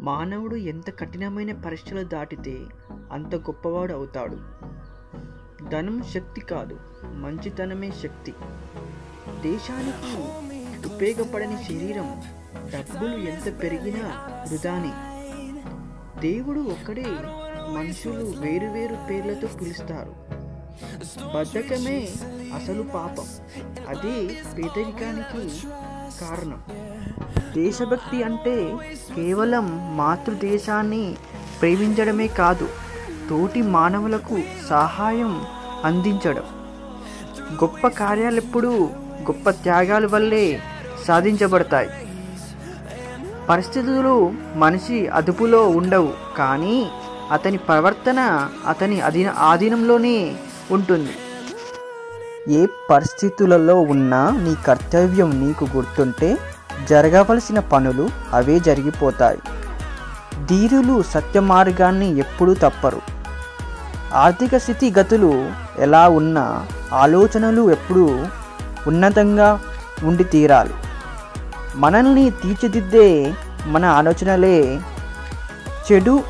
మానవుడు ఎంత కఠినమైన పరీక్షలు దాటితే అంత గొప్పవాడు అవుతాడు. ధనం శక్తి కాదు మంచితనమే శక్తి. దేశానికి ఉపయోగపడని శరీరం డబ్బులు ఎంత పెరిగినా వృధానే. దేవుడు ఒక్కడే మనుషులు వేరువేరు పేర్లతో పిలుస్తారు. బద్ధకమే అసలు పాపం. అదే పేదరికానికి కారణం. దేశభక్తి అంటే కేవలం మాతృదేశాన్ని ప్రేమించడమే కాదు తోటి మానవులకు సహాయం అందించడం. గొప్ప కార్యాలెప్పుడూ గొప్ప త్యాగాల వల్లే సాధించబడతాయి. పరిస్థితులు మనిషి అదుపులో ఉండవు కానీ అతని ప్రవర్తన అతని అధీన ఆధీనంలోనే ఉంటుంది. ఏ పరిస్థితులలో ఉన్నా నీ కర్తవ్యం నీకు గుర్తుంటే జరగవలసిన పనులు అవే జరిగిపోతాయి. ధీరులు సత్య మార్గాన్ని ఎప్పుడూ తప్పరు. ఆర్థిక స్థితిగతులు ఎలా ఉన్నా ఆలోచనలు ఎప్పుడూ ఉన్నతంగా ఉండి తీరాలి. మనల్ని తీర్చిదిద్దే మన ఆలోచనలే చెడు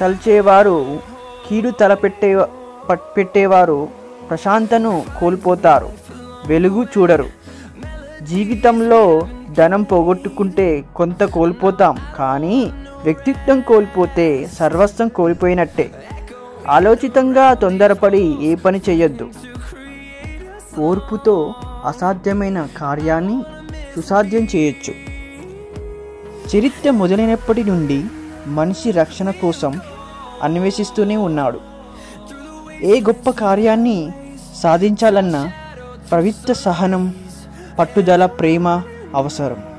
తలచేవారు కీడు తలపెట్టే పెట్టేవారు ప్రశాంతను కోల్పోతారు. వెలుగు చూడరు. జీవితంలో ధనం పోగొట్టుకుంటే కొంత కోల్పోతాం కానీ వ్యక్తిత్వం కోల్పోతే సర్వస్వం కోల్పోయినట్టే. ఆలోచితంగా తొందరపడి ఏ పని చేయొద్దు. ఓర్పుతో అసాధ్యమైన కార్యాన్ని సుసాధ్యం చేయొచ్చు. చరిత్ర మొదలైనప్పటి నుండి మనిషి రక్షణ కోసం అన్వేషిస్తూనే ఉన్నాడు. ఏ గొప్ప కార్యాన్ని సాధించాలన్నా పవిత్ర సహనం పట్టుదల ప్రేమ അവസരം